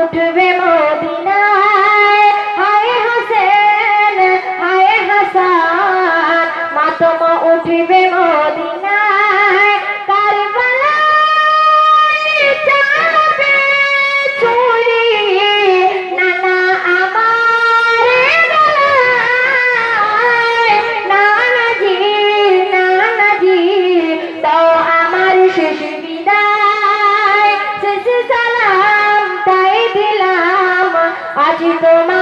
উঠবে মদিনায়। হায় হাসেন হায় হাসান মাতম উঠবে মদিনায়। আজ তোমার